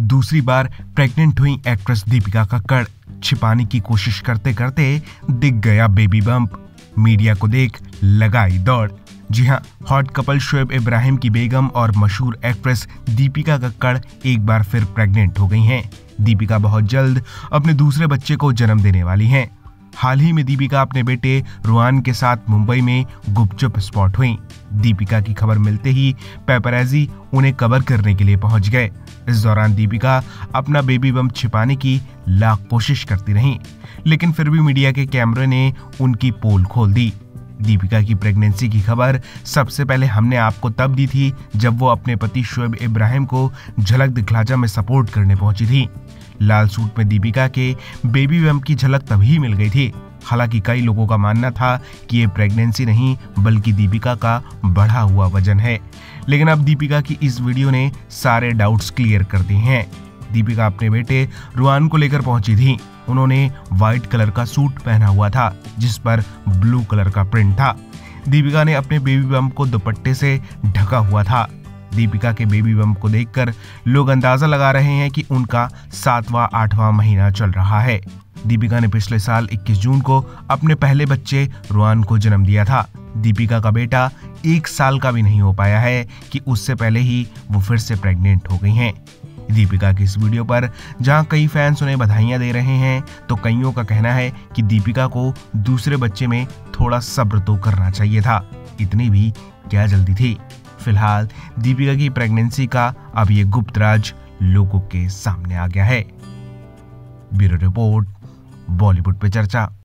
दूसरी बार प्रेग्नेंट हुई एक्ट्रेस दीपिका का कड़ छिपाने की कोशिश करते करते दिख गया बेबी बम्प मीडिया को देख लगाई दौड़। जी हाँ हॉट कपल शुएब इब्राहिम की बेगम और मशहूर एक्ट्रेस दीपिका कक्कड़ एक बार फिर प्रेग्नेंट हो गई हैं। दीपिका बहुत जल्द अपने दूसरे बच्चे को जन्म देने वाली हैं। हाल ही में दीपिका अपने बेटे रुआन के साथ मुंबई में गुपचुप स्पॉट हुई। दीपिका की खबर मिलते ही पेपरेजी उन्हें कवर करने के लिए पहुँच गए। इस दौरान दीपिका अपना बेबी बम छिपाने की लाख कोशिश करती रहीं, लेकिन फिर भी मीडिया के कैमरे ने उनकी पोल खोल दी। दीपिका की प्रेगनेंसी की खबर सबसे पहले हमने आपको तब दी थी जब वो अपने पति शोएब इब्राहिम को झलक दिखलाजा में सपोर्ट करने पहुँची थी। लाल सूट में दीपिका के बेबी बम की झलक तभी मिल गई थी। हालाँकि कई लोगों का मानना था कि ये प्रेगनेंसी नहीं, बल्कि दीपिका का बढ़ा हुआ वज़न है। लेकिन अब दीपिका की इस वीडियो ने सारे डाउट्स क्लियर कर दिए हैं। दीपिका अपने बेटे रुआन को लेकर पहुँची थी। उन्होंने व्हाइट कलर का सूट पहना हुआ था, जिस पर ब्लू कलर का प्रिंट था। दीपिका ने अपने बेबी बम को दुपट्टे से ढका हुआ था। दीपिका के बेबी बम को देखकर लोग अंदाज़ा लगा रहे हैं कि उनका सातवां, आठवां महीना चल रहा है। दीपिका ने पिछले साल 21 जून को अपने पहले बच्चे रुआन को जन्म दिया था। दीपिका का बेटा एक साल का भी नहीं हो पाया है कि उससे पहले ही वो फिर से प्रेग्नेंट हो गई हैं। दीपिका की इस वीडियो पर जहाँ कई फैंस उन्हें बधाइयाँ दे रहे हैं तो कईयों का कहना है कि दीपिका को दूसरे बच्चे में थोड़ा सब्र तो करना चाहिए था। इतनी भी क्या जल्दी थी। फ़िलहाल दीपिका की प्रेगनेंसी का अब ये गुप्त राज लोगों के सामने आ गया है। ब्यूरो रिपोर्ट, बॉलीवुड पे चर्चा।